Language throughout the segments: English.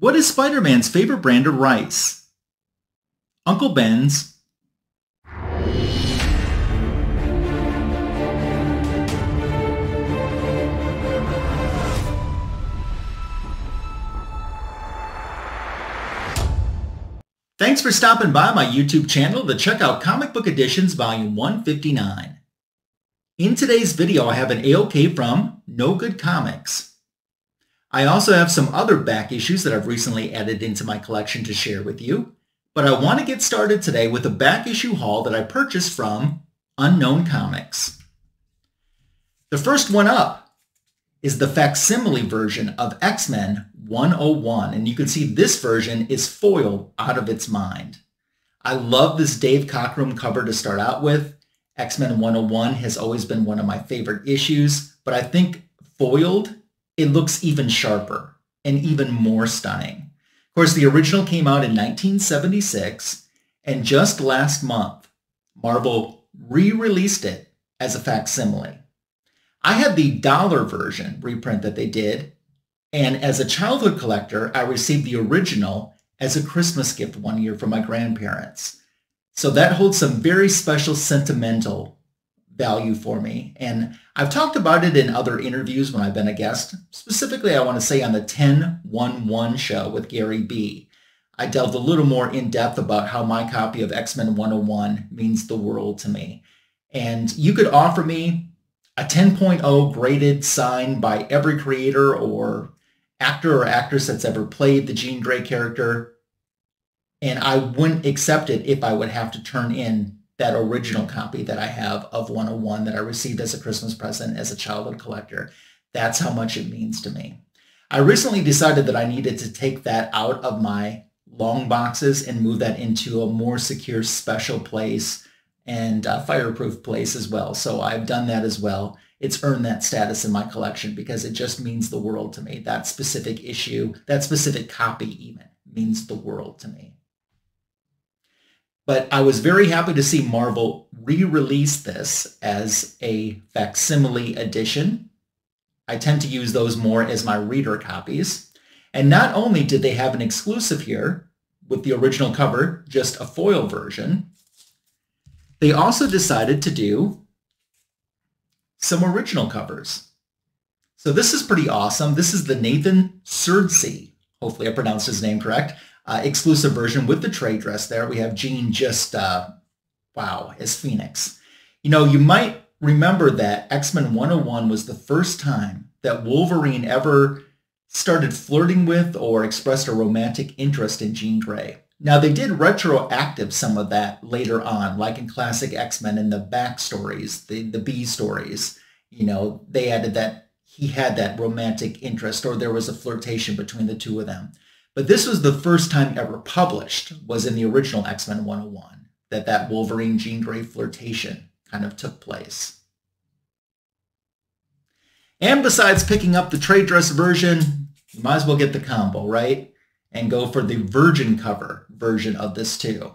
What is Spider-Man's favorite brand of rice? Uncle Ben's. Thanks for stopping by my YouTube channel to check out Comic Book Additions Volume 159. In today's video, I have an AOK from Know Good Comics. I also have some other back issues that I've recently added into my collection to share with you, but I want to get started today with a back issue haul that I purchased from Unknown Comics. The first one up is the facsimile version of X-Men 101, and you can see this version is foiled out of its mind. I love this Dave Cockrum cover to start out with. X-Men 101 has always been one of my favorite issues, but I think foiled, it looks even sharper and even more stunning. Of course, the original came out in 1976, and just last month, Marvel re-released it as a facsimile. I had the dollar version reprint that they did, and as a childhood collector, I received the original as a Christmas gift one year from my grandparents. So that holds some very special sentimental value for me. And I've talked about it in other interviews when I've been a guest. Specifically, I want to say on the 1011 show with Gary B. I delved a little more in depth about how my copy of X-Men 101 means the world to me. And you could offer me a 10.0 graded sign by every creator or actor or actress that's ever played the Jean Grey character. And I wouldn't accept it if I would have to turn in that original copy that I have of 101 that I received as a Christmas present as a childhood collector. That's how much it means to me. I recently decided that I needed to take that out of my long boxes and move that into a more secure special place and uh, fireproof place as well. So I've done that as well it's earned that status in my collection because it just means the world to me. That specific issue, that specific copy even means the world to me. But I was very happy to see Marvel re-release this as a facsimile edition. I tend to use those more as my reader copies. And not only did they have an exclusive here with the original cover, just a foil version, they also decided to do some original covers. So this is pretty awesome. This is the Nathan Szerdy, hopefully I pronounced his name correct, uh, exclusive version with the trade dress there. We have Jean just, uh, wow, as Phoenix. You know, you might remember that X-Men 101 was the first time that Wolverine ever started flirting with or expressed a romantic interest in Jean Grey. Now, they did retroactive some of that later on, like in classic X-Men in the backstories, the, the B stories. You know, they added that he had that romantic interest or there was a flirtation between the two of them. But this was the first time ever published, was in the original X-Men 101, that that Wolverine Jean Grey flirtation kind of took place. And besides picking up the trade dress version, you might as well get the combo, right? And go for the virgin cover version of this too.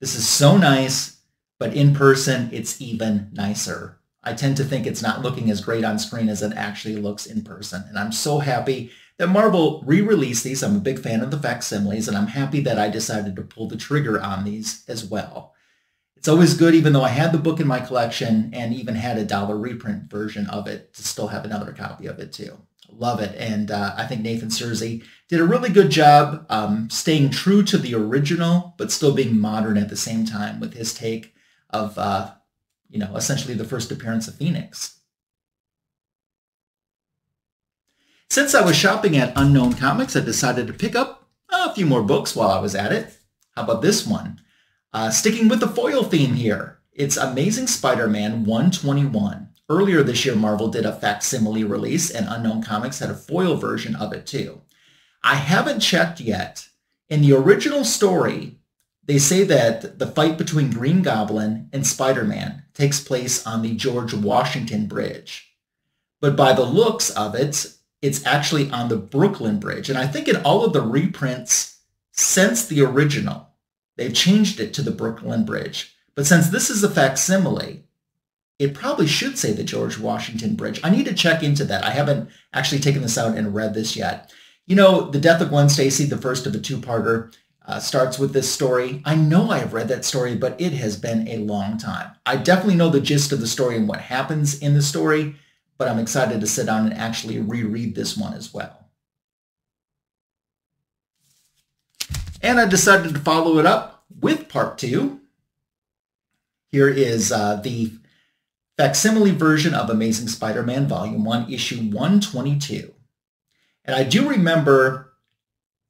This is so nice, but in person, it's even nicer. I tend to think it's not looking as great on screen as it actually looks in person. And I'm so happy that Marvel re-released these. I'm a big fan of the facsimiles, and I'm happy that I decided to pull the trigger on these as well. It's always good, even though I had the book in my collection and even had a dollar reprint version of it, to still have another copy of it too. Love it. And uh, I think Nathan Szerdy did a really good job um, staying true to the original, but still being modern at the same time with his take of, uh, you know, essentially the first appearance of Phoenix. Since I was shopping at Unknown Comics, I decided to pick up a few more books while I was at it. How about this one? Uh, sticking with the foil theme here, it's Amazing Spider-Man 121. Earlier this year, Marvel did a facsimile release, and Unknown Comics had a foil version of it too. I haven't checked yet. In the original story, they say that the fight between Green Goblin and Spider-Man takes place on the George Washington Bridge. But by the looks of it, it's actually on the Brooklyn Bridge. And I think in all of the reprints since the original, they've changed it to the Brooklyn Bridge. But since this is a facsimile, it probably should say the George Washington Bridge. I need to check into that. I haven't actually taken this out and read this yet. You know, The Death of Gwen Stacy, the first of a two-parter, uh, starts with this story. I know I have read that story, but it has been a long time. I definitely know the gist of the story and what happens in the story, but I'm excited to sit down and actually reread this one as well. And I decided to follow it up with part two. Here is uh, the facsimile version of Amazing Spider-Man Volume 1, Issue 122. And I do remember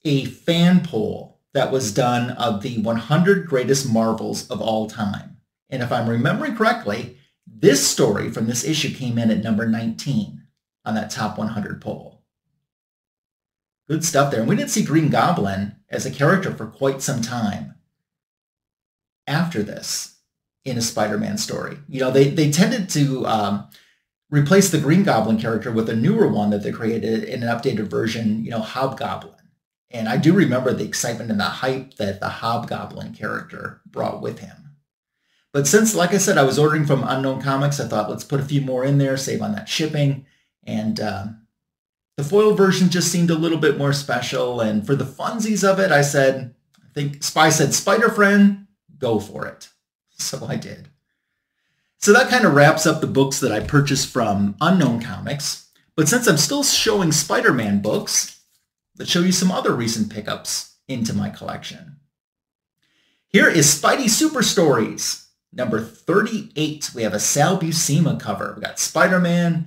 a fan poll that was done of the 100 greatest Marvels of all time. And if I'm remembering correctly, this story from this issue came in at number 19 on that top 100 poll. Good stuff there. And we didn't see Green Goblin as a character for quite some time after this in a Spider-Man story. You know, they, they tended to um, replace the Green Goblin character with a newer one that they created in an updated version, you know, Hobgoblin. And I do remember the excitement and the hype that the Hobgoblin character brought with him. But since, like I said, I was ordering from Unknown Comics, I thought let's put a few more in there, save on that shipping. And uh, the foil version just seemed a little bit more special. And for the funsies of it, I said, I think Spy said, Spider Friend, go for it. So I did. So that kind of wraps up the books that I purchased from Unknown Comics. But since I'm still showing Spider-Man books, Let's show you some other recent pickups into my collection. Here is Spidey Super Stories, number 38. We have a Sal Buscema cover. We got Spider-Man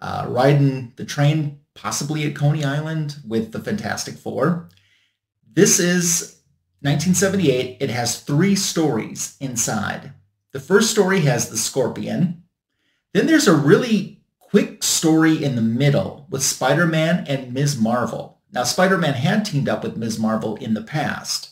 uh, riding the train, possibly at Coney Island with the Fantastic Four. This is 1978. It has three stories inside. The first story has the Scorpion. Then there's a really quick story in the middle with Spider-Man and Ms. Marvel. Now, Spider-Man had teamed up with Ms. Marvel in the past,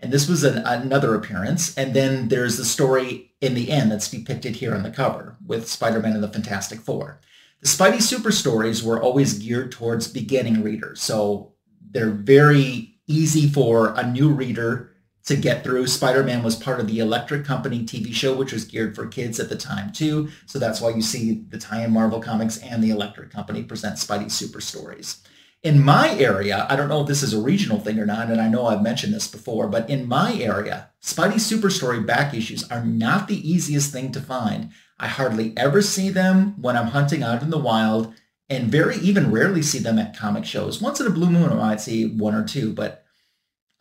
and this was an, another appearance. And then there's the story in the end that's depicted here on the cover with Spider-Man and the Fantastic Four. The Spidey Super Stories were always geared towards beginning readers, so they're very easy for a new reader to get through. Spider-Man was part of the Electric Company TV show, which was geared for kids at the time too. So that's why you see the tie-in Marvel Comics and the Electric Company present Spidey Super Stories. In my area, I don't know if this is a regional thing or not, and I know I've mentioned this before, but in my area, Spidey Super Story back issues are not the easiest thing to find. I hardly ever see them when I'm hunting out in the wild, and very even rarely see them at comic shows. Once in a blue moon, I might see one or two, but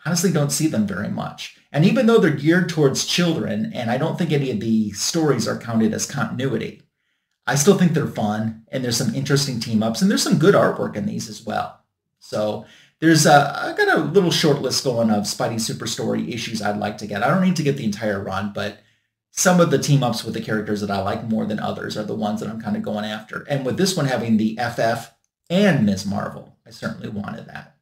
honestly don't see them very much. And even though they're geared towards children, and I don't think any of the stories are counted as continuity, I still think they're fun and there's some interesting team ups and there's some good artwork in these as well. So there's a I've got a little short list going of Spidey Super Story issues I'd like to get. I don't need to get the entire run, but some of the team ups with the characters that I like more than others are the ones that I'm kind of going after. And with this one having the FF and Ms. Marvel, I certainly wanted that.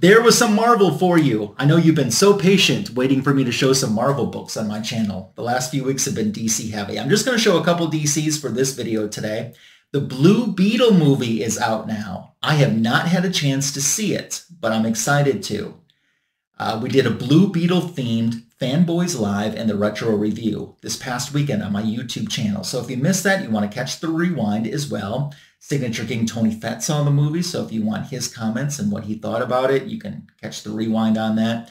There was some Marvel for you. I know you've been so patient waiting for me to show some Marvel books on my channel. The last few weeks have been DC heavy. I'm just going to show a couple DCs for this video today. The Blue Beetle movie is out now. I have not had a chance to see it, but I'm excited to. Uh, we did a Blue Beetle themed Fanboys Live and the Retro Review this past weekend on my YouTube channel. So if you missed that, you want to catch the rewind as well. Signature King Tony Fett saw the movie, so if you want his comments and what he thought about it, you can catch the rewind on that.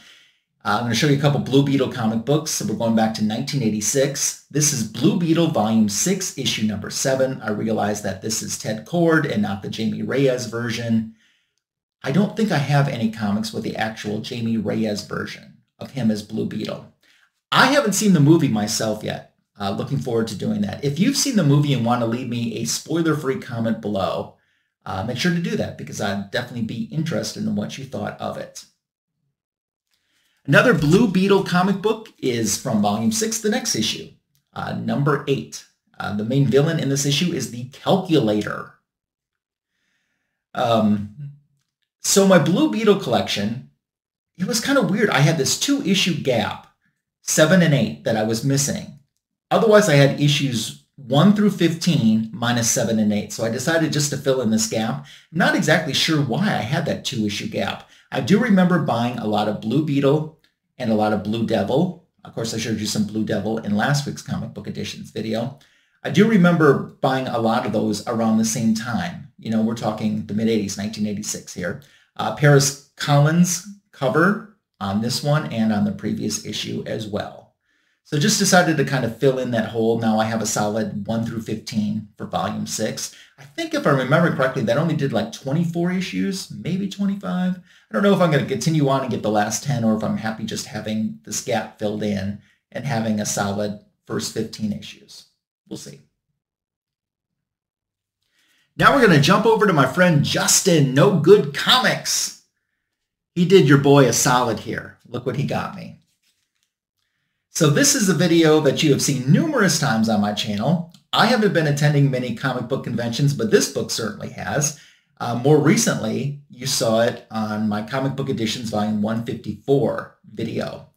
Uh, I'm going to show you a couple Blue Beetle comic books. So we're going back to 1986. This is Blue Beetle Volume 6, issue number 7. I realize that this is Ted Kord and not the Jamie Reyes version. I don't think I have any comics with the actual Jamie Reyes version of him as Blue Beetle. I haven't seen the movie myself yet. Uh, looking forward to doing that. If you've seen the movie and want to leave me a spoiler-free comment below, uh, make sure to do that because I'd definitely be interested in what you thought of it. Another Blue Beetle comic book is from Volume 6, the next issue, uh, number 8. Uh, the main villain in this issue is the Calculator. Um, so my Blue Beetle collection it was kind of weird. I had this two issue gap, seven and eight, that I was missing. Otherwise, I had issues one through 15 minus seven and eight. So I decided just to fill in this gap. I'm not exactly sure why I had that two issue gap. I do remember buying a lot of Blue Beetle and a lot of Blue Devil. Of course, I showed you some Blue Devil in last week's comic book additions video. I do remember buying a lot of those around the same time. You know, we're talking the mid 80s, 1986 here. Uh, Paris Cullins cover on this one and on the previous issue as well. So just decided to kind of fill in that hole. Now I have a solid 1 through 15 for volume 6. I think if I remember correctly, that only did like 24 issues, maybe 25. I don't know if I'm going to continue on and get the last 10 or if I'm happy just having this gap filled in and having a solid first 15 issues. We'll see. Now we're going to jump over to my friend Justin, Know Good Comics. He did your boy a solid here. Look what he got me. So this is a video that you have seen numerous times on my channel. I haven't been attending many comic book conventions, but this book certainly has. Uh, more recently, you saw it on my Comic Book Additions Volume 154 video,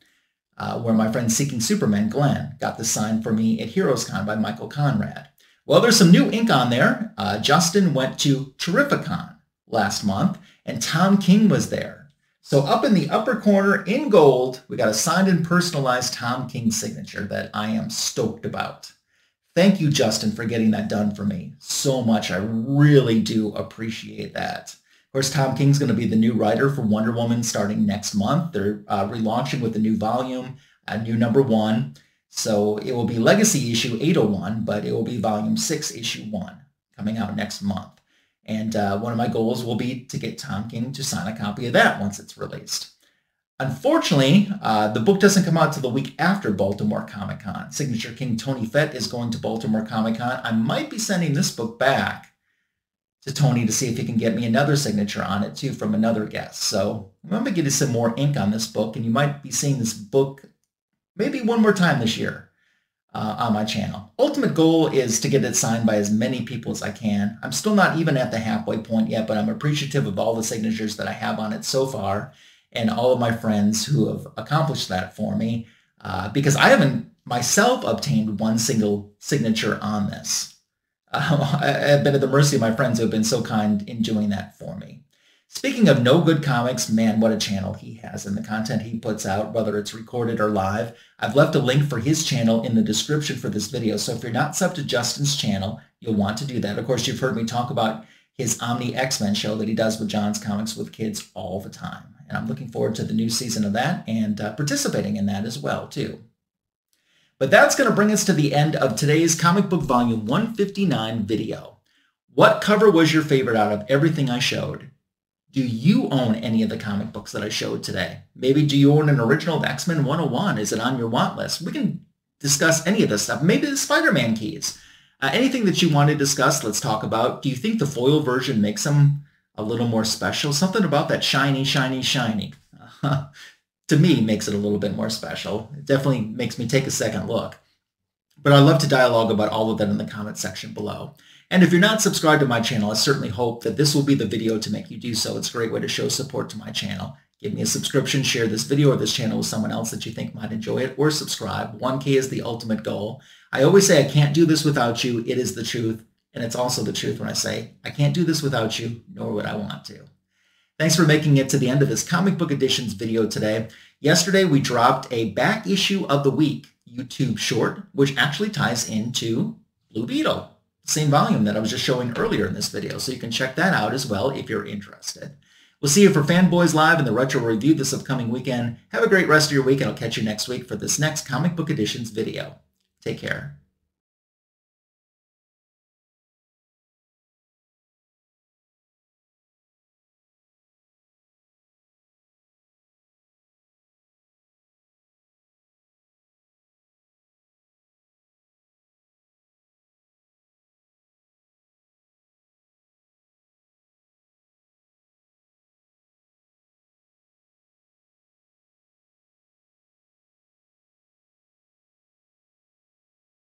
uh, where my friend Seeking Superman, Glenn, got the sign for me at HeroesCon by Michael Conrad. Well, there's some new ink on there. Uh, Justin went to Terrificon last month, and Tom King was there. So up in the upper corner in gold, we got a signed and personalized Tom King signature that I am stoked about. Thank you, Justin, for getting that done for me so much. I really do appreciate that. Of course, Tom King's going to be the new writer for Wonder Woman starting next month. They're uh, relaunching with a new volume, a new number one. So it will be Legacy issue 801, but it will be volume 6, issue 1, coming out next month. And uh, one of my goals will be to get Tom King to sign a copy of that once it's released. Unfortunately, uh, the book doesn't come out till the week after Baltimore Comic Con. Signature King Tony Fett is going to Baltimore Comic Con. I might be sending this book back to Tony to see if he can get me another signature on it too from another guest. So I'm going to get some more ink on this book, and you might be seeing this book maybe one more time this year uh, on my channel. Ultimate goal is to get it signed by as many people as I can. I'm still not even at the halfway point yet, but I'm appreciative of all the signatures that I have on it so far and all of my friends who have accomplished that for me uh, because I haven't myself obtained one single signature on this. Uh, I've been at the mercy of my friends who have been so kind in doing that for me. Speaking of Know Good Comics, man, what a channel he has and the content he puts out, whether it's recorded or live. I've left a link for his channel in the description for this video, so if you're not subbed to Justin's channel, you'll want to do that. Of course, you've heard me talk about his Omni X-Men show that he does with John's Comics with kids all the time. And I'm looking forward to the new season of that and uh, participating in that as well, too. But that's going to bring us to the end of today's Comic Book Volume 159 video. What cover was your favorite out of everything I showed? Do you own any of the comic books that I showed today? Maybe do you own an original X-Men 101? Is it on your want list? We can discuss any of this stuff. Maybe the Spider-Man keys. Uh, anything that you want to discuss, let's talk about. Do you think the foil version makes them a little more special? Something about that shiny, shiny, shiny. To me, makes it a little bit more special. It definitely makes me take a second look. But I'd love to dialogue about all of that in the comment section below. And if you're not subscribed to my channel, I certainly hope that this will be the video to make you do so. It's a great way to show support to my channel. Give me a subscription, share this video or this channel with someone else that you think might enjoy it, or subscribe. 1K is the ultimate goal. I always say I can't do this without you. It is the truth. And it's also the truth when I say I can't do this without you, nor would I want to. Thanks for making it to the end of this comic book additions video today. Yesterday, we dropped a back issue of the week YouTube short, which actually ties into Blue Beetle same volume that I was just showing earlier in this video. So you can check that out as well if you're interested. We'll see you for Fanboys Live and the Retro Review this upcoming weekend. Have a great rest of your week, and I'll catch you next week for this next Comic Book Additions video. Take care.